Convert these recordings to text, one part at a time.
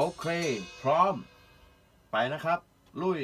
โอเค พร้อม ไปนะครับ ลุย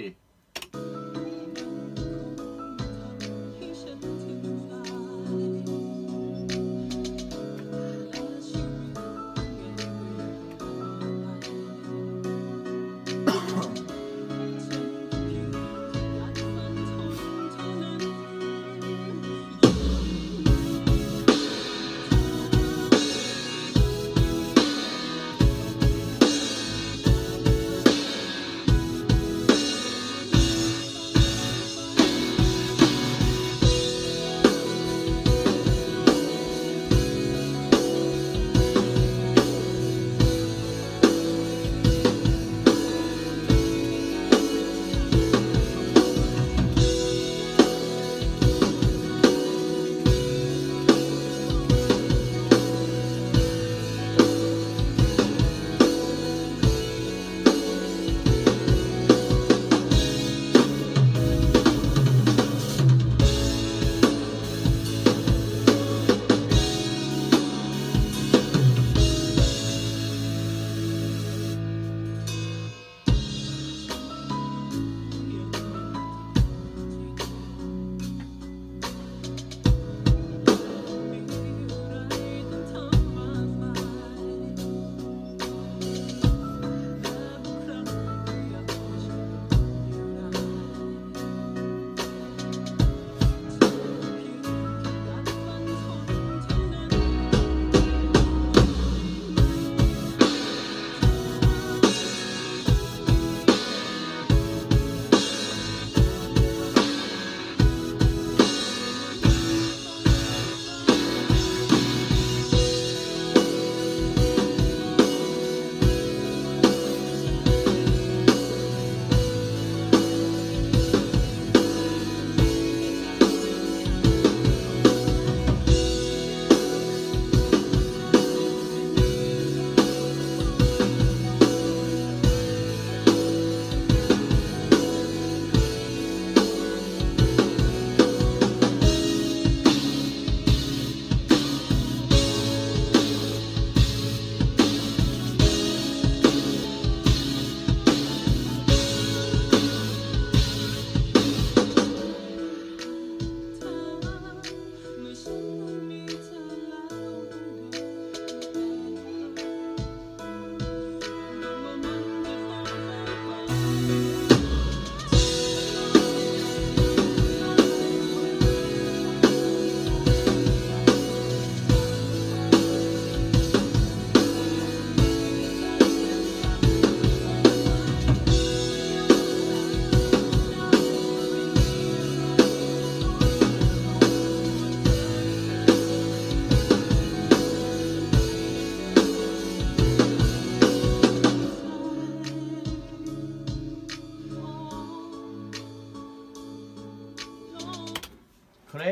เคร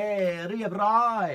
เรียบร้อย